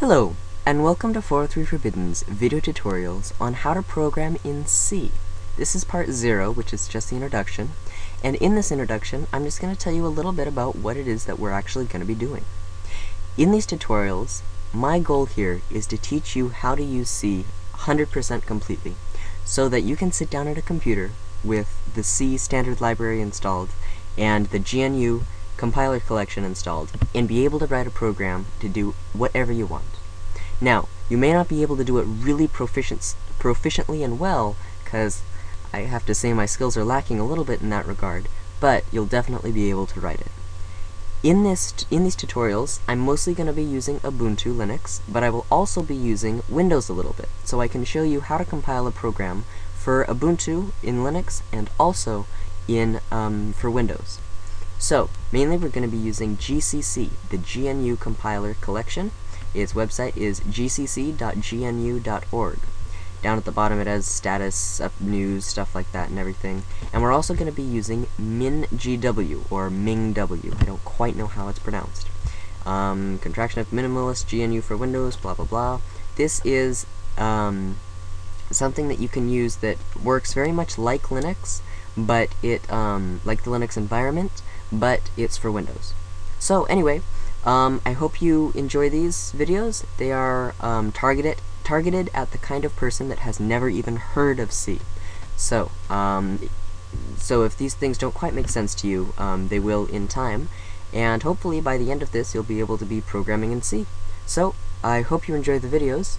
Hello, and welcome to 403 Forbidden's video tutorials on how to program in C. This is part 0, which is just the introduction, and in this introduction, I'm just going to tell you a little bit about what it is that we're actually going to be doing. In these tutorials, my goal here is to teach you how to use C 100% completely, so that you can sit down at a computer with the C standard library installed and the GNU compiler collection installed, and be able to write a program to do whatever you want. Now, you may not be able to do it really proficient, proficiently and well, because I have to say my skills are lacking a little bit in that regard, but you'll definitely be able to write it. In, this in these tutorials, I'm mostly going to be using Ubuntu Linux, but I will also be using Windows a little bit, so I can show you how to compile a program for Ubuntu in Linux and also in um, for Windows. So, mainly we're going to be using GCC, the GNU Compiler Collection. Its website is gcc.gnu.org. Down at the bottom it has status, up news, stuff like that and everything. And we're also going to be using MinGW, or MingW. I don't quite know how it's pronounced. Um, contraction of minimalist GNU for Windows, blah blah blah. This is um, something that you can use that works very much like Linux, but it, um, like the Linux environment, but it's for Windows. So anyway, um, I hope you enjoy these videos. They are um, targeted targeted at the kind of person that has never even heard of C. So, um, so if these things don't quite make sense to you, um, they will in time, and hopefully by the end of this you'll be able to be programming in C. So, I hope you enjoy the videos,